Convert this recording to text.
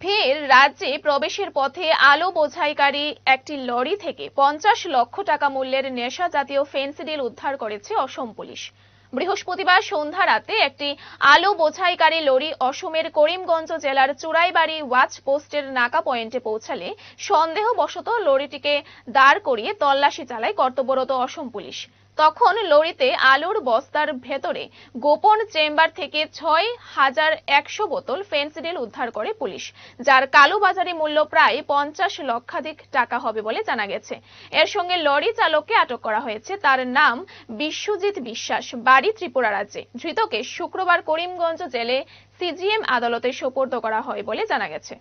ফের রাজ্যে প্রবেশের পথে আলো বোঝাইকারী একটি লরি থেকে পঞ্চাশ লক্ষ টাকা মূল্যের নেশা জাতীয় ফেন্সিডিল উদ্ধার করেছে অসম পুলিশ। বৃহস্পতিবার সন্ধ্যা রাতে একটি আলো বোঝাইকারী লরি অসমের করিমগঞ্জ জেলার চুরাইবাড়ি ওয়াচ পোস্টের নাকা পয়েন্টে পৌঁছালে সন্দেহবশত লরিটিকে দাঁড় করিয়ে তল্লাশি চালায় কর্তব্যরত অসম পুলিশ। তখন লরিতে আলুর বস্তার ভেতরে গোপন চেম্বার থেকে ছয় হাজার একশো বোতল ফেন্সিডিল উদ্ধার করে পুলিশ, যার কালোবাজারি মূল্য প্রায় পঞ্চাশ লক্ষাধিক টাকা হবে বলে জানা গেছে। এর সঙ্গে লরি চালককে আটক করা হয়েছে। তার নাম বিশ্বজিৎ বিশ্বাস, বাড়ি ত্রিপুরা রাজ্যে। ধৃতকে শুক্রবার করিমগঞ্জ জেলে সিজিএম আদালতে সোপর্দ করা হয় বলে জানা গেছে।